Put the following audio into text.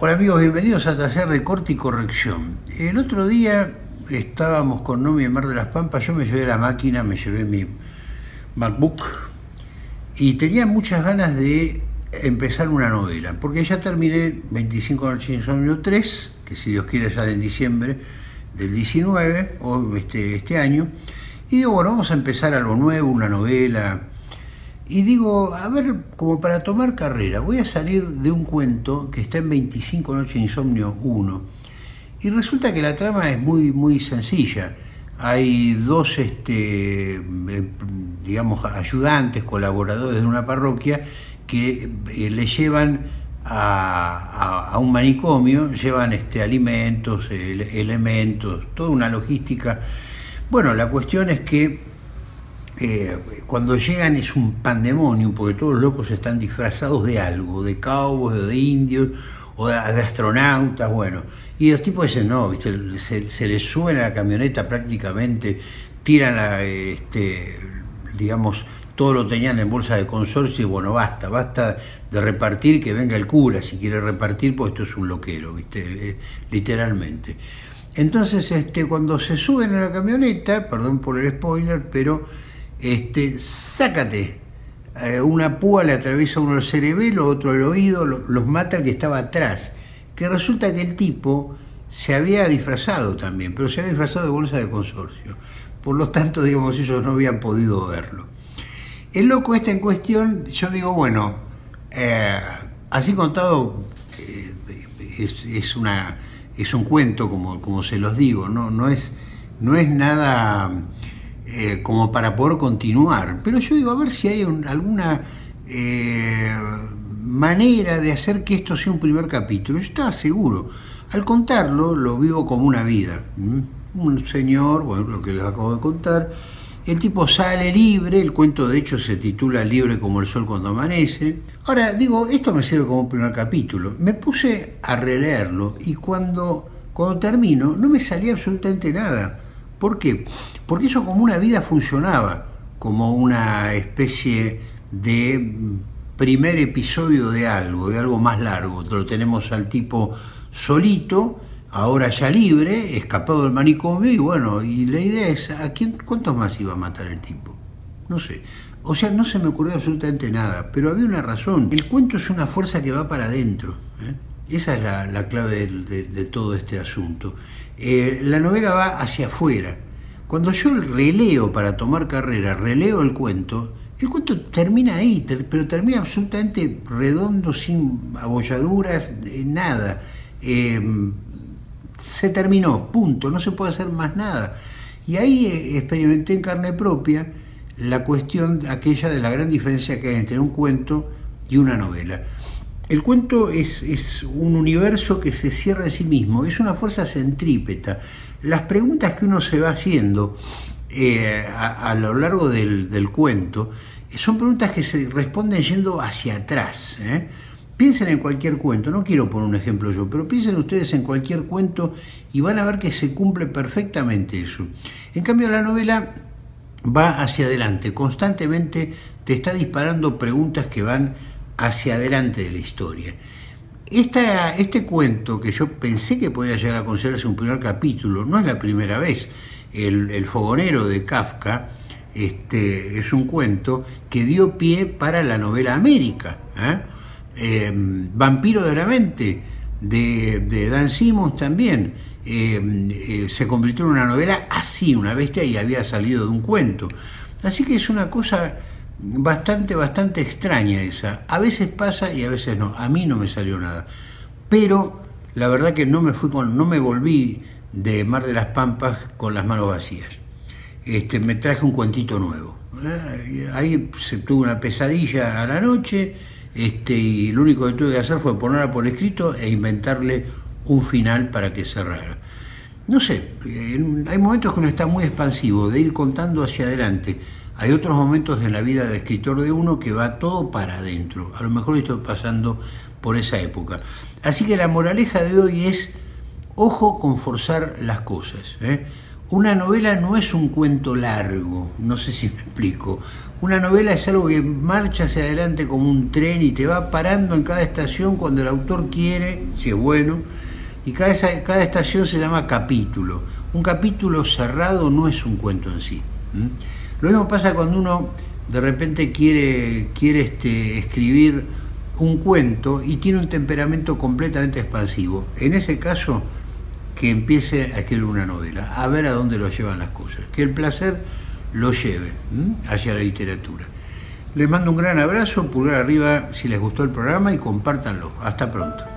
Hola amigos, bienvenidos a Taller de Corte y Corrección. El otro día estábamos con Nomi en Mar de las Pampas, yo me llevé la máquina, me llevé mi MacBook y tenía muchas ganas de empezar una novela, porque ya terminé 25 noches de insomnio 3, que si Dios quiere sale en diciembre del 19, o este, este año, y digo, bueno, vamos a empezar algo nuevo, una novela, y digo, a ver, como para tomar carrera, voy a salir de un cuento que está en 25 Noches de Insomnio 1. Y resulta que la trama es muy, muy sencilla. Hay dos, este, eh, digamos, ayudantes, colaboradores de una parroquia que eh, le llevan a, un manicomio, llevan este, alimentos, elementos, toda una logística. Bueno, la cuestión es que eh, cuando llegan es un pandemonio, porque todos los locos están disfrazados de algo, de cowboys, de indios, o de, astronautas, bueno. Y los tipos dicen, no, Se, les sube a la camioneta prácticamente, tiran la, este, digamos, todo lo tenían en bolsa de consorcio y bueno, basta, basta de repartir, que venga el cura si quiere repartir, pues esto es un loquero, ¿viste? Eh, literalmente. Entonces, este, cuando se suben a la camioneta, perdón por el spoiler, pero este, sácate. Eh, una púa le atraviesa uno el cerebelo, otro el oído, los mata el que estaba atrás. Que resulta que el tipo se había disfrazado también, pero se había disfrazado de bolsa de consorcio. Por lo tanto, digamos, ellos no habían podido verlo. El loco este en cuestión, yo digo, bueno, eh, así contado, eh, es, un cuento, como, se los digo, no es nada eh, como para poder continuar. Pero yo digo, a ver si hay alguna eh, manera de hacer que esto sea un primer capítulo. Yo estaba seguro. Al contarlo, lo vivo como una vida. Un señor, bueno, lo que les acabo de contar, el tipo sale libre, el cuento de hecho se titula Libre como el sol cuando amanece. Ahora, digo, esto me sirve como primer capítulo. Me puse a releerlo y cuando, cuando termino no me salía absolutamente nada. ¿Por qué? Porque eso como una vida funcionaba, como una especie de primer episodio de algo, de algo más largo. Lo tenemos al tipo solito, ahora ya libre, escapado del manicomio, y bueno, y la idea es, ¿a quién, cuántos más iba a matar el tipo? No sé. O sea, no se me ocurrió absolutamente nada, pero había una razón. El cuento es una fuerza que va para adentro. ¿eh? Esa es la, clave de, todo este asunto. Eh, la novela va hacia afuera. Cuando yo releo para tomar carrera, releo el cuento, el cuento termina ahí, pero termina absolutamente redondo, sin abolladuras, eh, nada. Em, se terminó, punto, no se puede hacer más nada. Y ahí experimenté en carne propia la cuestión aquella de la gran diferencia que hay entre un cuento y una novela. El cuento es, un universo que se cierra en sí mismo, es una fuerza centrípeta. Las preguntas que uno se va haciendo eh, a, lo largo del, cuento son preguntas que se responden yendo hacia atrás. ¿eh? Piensen en cualquier cuento, no quiero poner un ejemplo yo, pero piensen ustedes en cualquier cuento y van a ver que se cumple perfectamente eso. En cambio, la novela va hacia adelante, constantemente te está disparando preguntas que van hacia adelante de la historia. este cuento, que yo pensé que podía llegar a considerarse un primer capítulo, no es la primera vez. El, fogonero de Kafka este, es un cuento que dio pie para la novela América. ¿eh? Em, Vampiro de la mente, de, Dan Simmons también. Em, eh, se convirtió en una novela así, una bestia, y había salido de un cuento. Así que es una cosa bastante, bastante extraña esa. A veces pasa y a veces no. A mí no me salió nada. Pero la verdad que no me fui con, no me volví de Mar de las Pampas con las manos vacías. Este, me traje un cuentito nuevo. Eh, ahí se tuvo una pesadilla a la noche, este, y lo único que tuve que hacer fue ponerla por escrito e inventarle un final para que cerrara. No sé, hay momentos que uno está muy expansivo, de ir contando hacia adelante. Hay otros momentos en la vida de escritor de uno que va todo para adentro. A lo mejor estoy pasando por esa época. Así que la moraleja de hoy es, ojo con forzar las cosas. ¿eh? una novela no es un cuento largo, no sé si me explico. Una novela es algo que marcha hacia adelante como un tren y te va parando en cada estación cuando el autor quiere, si es bueno, y cada, cada estación se llama capítulo. Un capítulo cerrado no es un cuento en sí. Lo mismo pasa cuando uno de repente quiere, quiere este, escribir un cuento y tiene un temperamento completamente expansivo. En ese caso, que empiece a escribir una novela, a ver a dónde lo llevan las cosas, que el placer lo lleve hacia la literatura. Les mando un gran abrazo, pulgar arriba si les gustó el programa y compártanlo. Hasta pronto.